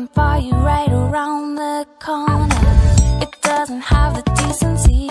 waiting for you right around the corner. It doesn't have the decency